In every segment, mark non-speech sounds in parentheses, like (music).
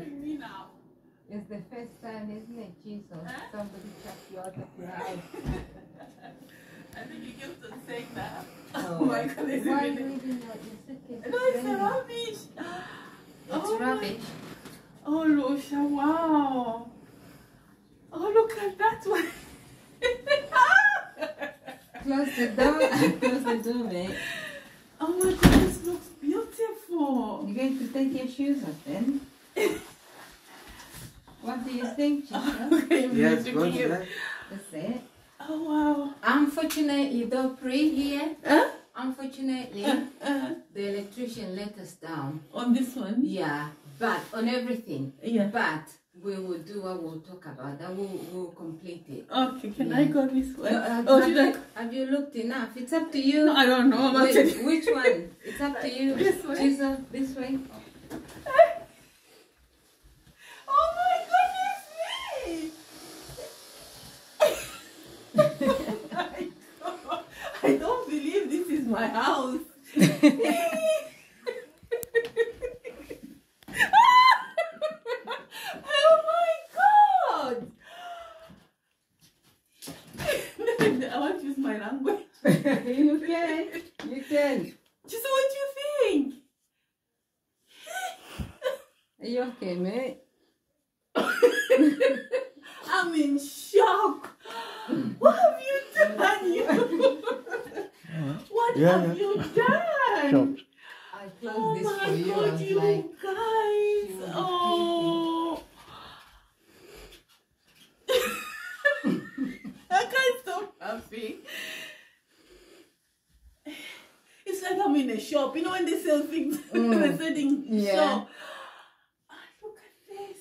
Me now. It's the first time, isn't it, Jesus? Huh? Somebody chucked you out of your house. I think you kept on saying that. Oh. (laughs) Oh my god, it's Why are you even... leaving your, your suitcase? No, it's rubbish. (gasps) It's Oh my- rubbish. Oh, Lucia, wow. Oh, look at that one. (laughs) Close the door. (laughs) Close the door, mate. oh my god, this looks beautiful. You're going to take your shoes off then? What do you think, (laughs) Jesus? Okay, Yes, look go at to you. that. That's it. Oh, wow. Unfortunately, though, pre here, Huh? unfortunately, Uh, uh, the electrician let us down. on this one? Yeah, but on everything. Yeah. But we will do what we'll talk about. That we'll, we'll complete it. Okay, can Yeah. I go this way? No, uh, oh, have, should I? you, have you looked enough? It's up to you. No, I don't know. Wait, which one? It's up to (laughs) you. This way? Jesus, this way. Oh my goodness me! I don't- I don't believe this is my house. oh my god! I want to use my language. you can. You can. Just what do you think? Are you okay, mate? I'm in shock. What have you done? You? what Yeah, have yeah. you done? Shocked. I closed Oh this my for you. I god, was you like, guys! you Oh, I can't stop laughing. It's like I'm in a shop. You know when they sell things, (laughs) Mm. they're selling Yeah. shop. Look at this.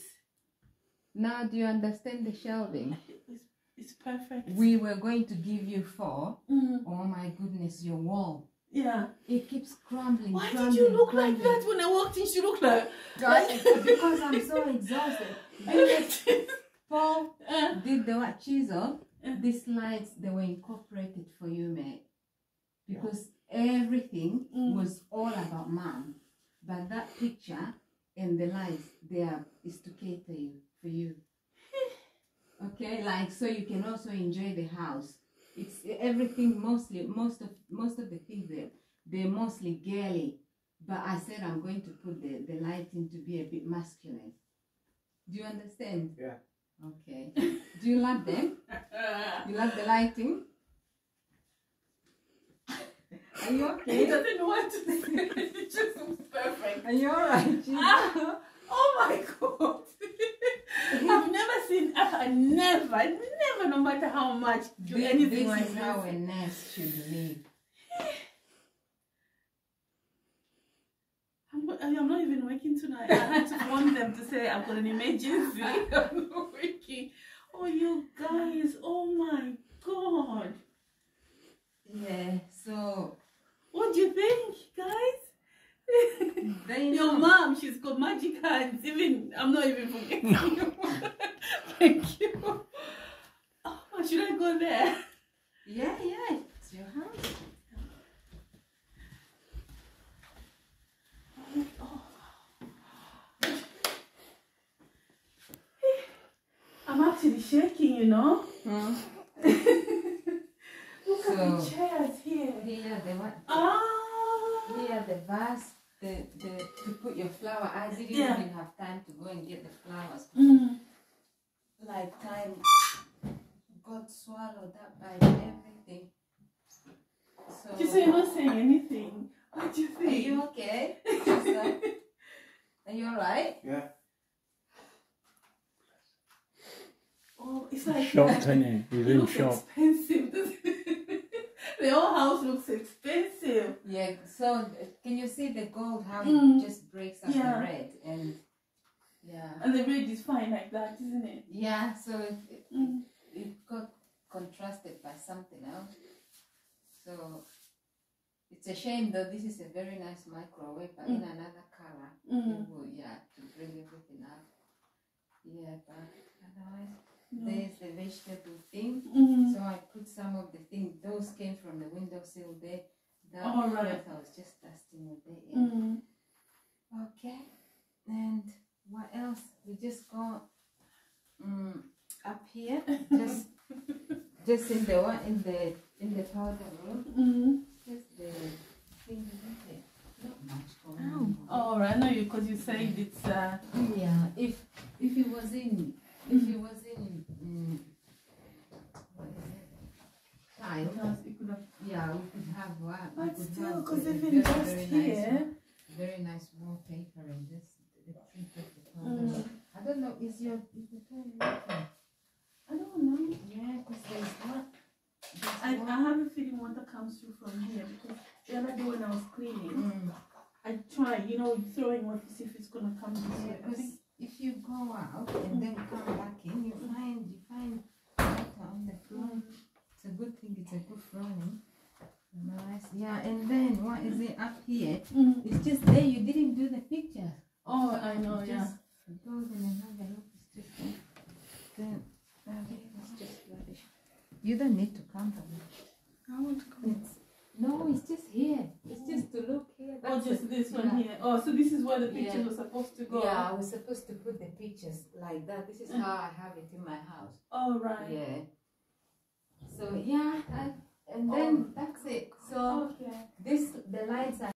now do you understand the shelving? It's, it's perfect. We were going to give you four. Mm, Oh my goodness, your wall. yeah. It keeps crumbling. Why did you look like that when I walked in? She looked like. Guys, because I'm so exhausted. (laughs) Paul Uh, did the what chisel. These lights they were incorporated for you, mate. Because everything Mm. was all about mom. But that picture and the lights there is to cater you for you. (laughs) Okay, like so you can also enjoy the house. It's everything mostly most of most of the things there they're mostly girly. But I said I'm going to put the, the lighting to be a bit masculine. Do you understand? Yeah. Okay. Do you love them? (laughs) You love the lighting? Are you okay? he doesn't know what to say. It (laughs) just looks perfect. Are you alright? Ah, oh my god. (laughs) I've never seen, I never, never, no matter how much, do This, anything this like is how a nurse should live. (sighs) I'm not, I'm not even working tonight. I had to warn them to say I've got an emergency. (laughs) I'm not working. Oh, you guys, oh my god. Yeah, so What do you think, guys? they Your mom, she's got magic hands. Even I'm not even forgetting you. (laughs) Thank you. Oh, should I go there? Yeah, yeah, it's your house. I'm actually shaking, you know. Hmm. (laughs) Look at the So- chairs here. Here, the what? Ah. Here, the vase, the, the to put your flower. I didn't Yeah. even have time to go and get the flowers. Mm. Like time got swallowed up by everything. So, Just so you're not saying anything. What do you think? are you okay? (laughs) sister? Are you alright? Yeah. Oh, it's like Shocked, (laughs) isn't he? He's it in looks shock. expensive. (laughs) the whole house looks expensive. Yeah. So can you see the gold how Mm. it just breaks up Yeah. the red and yeah. And the red is fine like that, isn't it? Yeah. So it, it, Mm. it got contrasted by something else. So it's a shame though. This is a very nice microwave, but in another color. Mm. Will, yeah, to bring everything up. Yeah, but otherwise, No. there's the vegetable thing. Mm. So I put some of the things. Those came the windowsill there. That All right. I was just dusting the. Mm. Okay. And what else? We just go um, up here, (laughs) just just in the one in the in the powder room. Mm. Just the thing isn't it? Not much going on. All right, I know you because you said it's. Uh, Yeah, if if it was in if it was in mm, what is it? Time. because it could have. Yeah, we could have what we But could still, have because even very, just very here. nice, very nice wallpaper and this the print of the. Mm. I don't know. Is your is the working? I don't know. Yeah, because there's. There's I, I have a feeling water comes through from here because the other day when I was cleaning, Mm. I tried, you know, throwing water to see if it's gonna come this Yeah, way. I 'cause think if you go out and then come back in, you find you find water on the floor. It's a good thing. It's a good flooring. Nice. Yeah, and then what is it up here? Mm. It's just there. You didn't do the picture. Oh, I know, Just yeah. Go and have a look. It's just there. Then okay, it's just rubbish. You don't need to come for me. I want to come. It's no, it's just here. It's just to look here. Oh, just it. this one Yeah. here. Oh, so this is where the pictures Yeah. were supposed to go. Yeah, I was supposed to put the pictures like that. This is how I have it in my house. All right. Yeah. So yeah, and, and then that's it. So Okay. this the lights are